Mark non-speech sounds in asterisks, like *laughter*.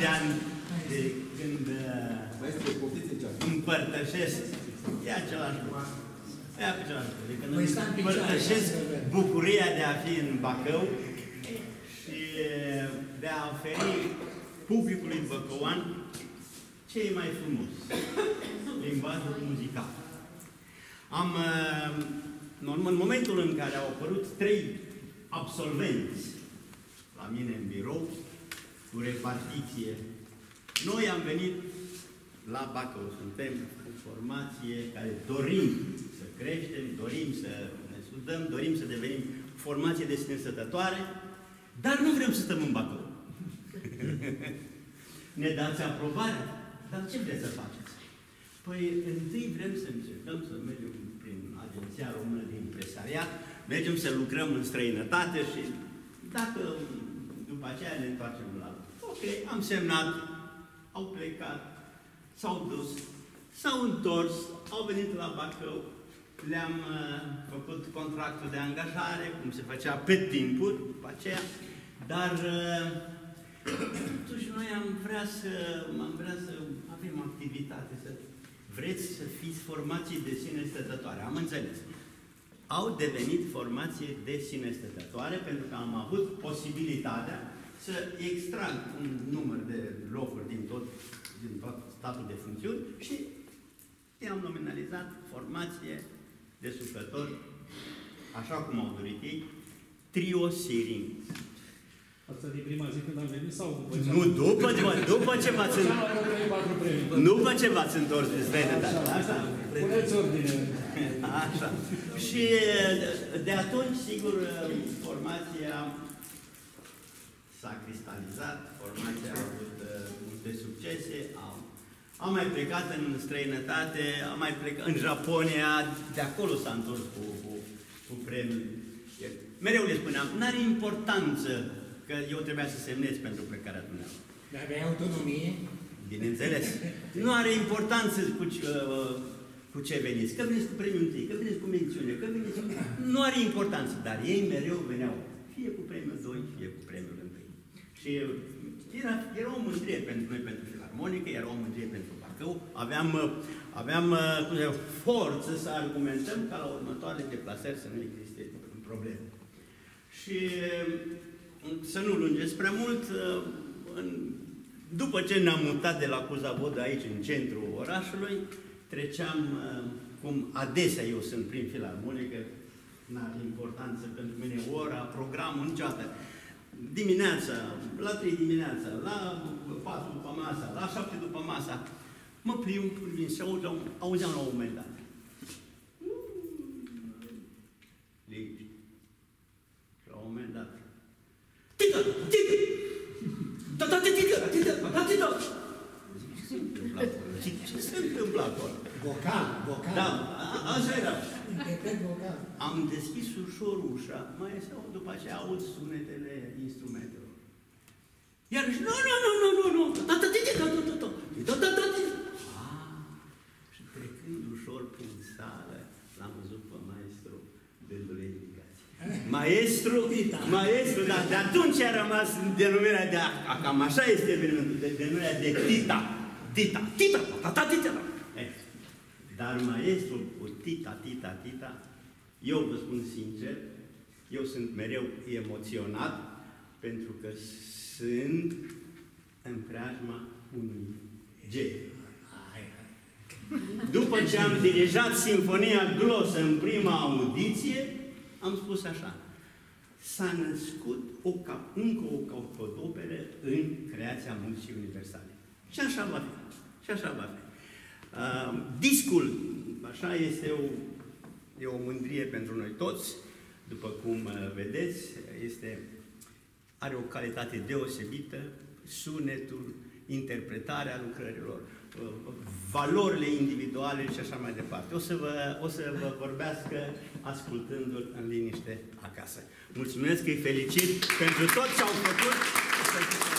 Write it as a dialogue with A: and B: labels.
A: de ani de când uh, împărtășesc, e același lucru. E același lucru. De când împărtășesc bucuria de a fi în Bacău și de a oferi publicului băcăuan ce e mai frumos. Limbajul muzical. Am, uh, în momentul în care au apărut trei absolvenți la mine în birou, cu repartiție, noi am venit la Bacău. Suntem o formație care dorim să creștem, dorim să ne studăm, dorim să devenim formație de sine stătătoare, dar nu vrem să stăm în Bacău. *laughs* ne dați aprobare? Dar ce vreți să faceți? Păi, întâi vrem să încercăm să mergem prin Agenția Română de Impresariat, mergem să lucrăm în străinătate și dacă după aceea ne întoarcem la... Ok, am semnat, au plecat, s-au dus, s-au întors, au venit la Bacău, le-am uh, făcut contractul de angajare, cum se făcea pe timpuri, după aceea, dar uh, *coughs* totuși noi am vrea să, am vrea să avem activitate, să vreți să fiți formații de sine stătătoare. Am înțeles. Au devenit formație de sine stătătoare pentru că am avut posibilitatea să extrag un număr de locuri din tot, din tot statul de funcțiuni și i-am nominalizat formație de suflători, așa cum au dorit ei, trio Siring.
B: Asta de prima zi când am venit sau după
A: ce Nu, după, după, după ce v-ați După ce v-ați întors de străinătate. Așa.
B: Puneți ordine.
A: Așa. Și de atunci, sigur, formația s-a cristalizat, formația a avut uh, multe succese, am, am mai plecat în străinătate, am mai plecat în Japonia, de acolo s-a întors cu, cu, cu premiul. Mereu le spuneam, nu are importanță că eu trebuia să semnez pentru plecarea dumneavoastră.
C: Dar aveai autonomie?
A: Bineînțeles. *laughs* nu are importanță cu, uh, cu ce veniți. Că veniți cu premiul întâi, că veniți cu mențiune, că veniți cu... Nu are importanță, dar ei mereu veneau fie cu premiul 2, fie cu premiul 1. Și era, era o mândrie pentru noi, pentru filarmonică, era o mândrie pentru Bacău. Aveam, aveam forță să argumentăm ca la următoarele deplasări să nu existe probleme. Și să nu lungesc prea mult, în, după ce ne-am mutat de la Cuzavodă aici, în centrul orașului, treceam, cum adesea eu sunt prin filarmonică, n-are importanță pentru mine ora, programul, niciodată. Dimineața, la 3 dimineața, la 4 după masa, la 7 după masa, mă plimb, vin și auzeam la un moment dat. Legi. Și la un moment dat, Tită! Tită! Da, da, tită! Tită! Da, tită! Ce se întâmplă acolo?
C: Vocal, vocal.
A: Da, așa era. Am deschis ușor ușa, mai sau după aceea aud sunetele instrumentelor. Iar nu, nu, nu, nu, nu, nu, da, da, da, da, da, da, da, da, da, da, Și trecând ușor prin sală, l-am văzut pe maestru dându-le Maestru, *laughs* maestru, dar de atunci a rămas denumirea de, a, cam așa este evenimentul, de denumirea de Tita. Tita, Tita, tata, Tita. Eh, dar maestru cu Tita, Tita, Tita, eu vă spun sincer, eu sunt mereu emoționat pentru că sunt în preajma unui geniu. După ce am dirijat Sinfonia Glosă în prima audiție, am spus așa, s-a născut o cap, încă o capodoperă în creația muzicii universale. Și așa va fi. Și așa va fi. Uh, discul, așa este o, e o mândrie pentru noi toți, după cum uh, vedeți, este, are o calitate deosebită, sunetul, interpretarea lucrărilor, valorile individuale și așa mai departe. O să vă, o să vă vorbească ascultându-l în liniște acasă. Mulțumesc, îi felicit pentru tot ce au făcut.